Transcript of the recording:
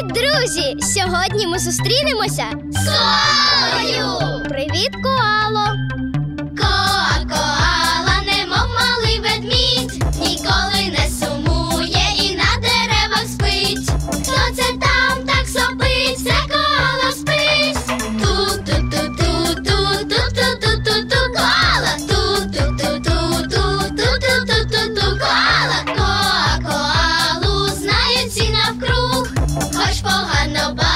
Привіт, друзі! Сьогодні ми зустрінемося з for another.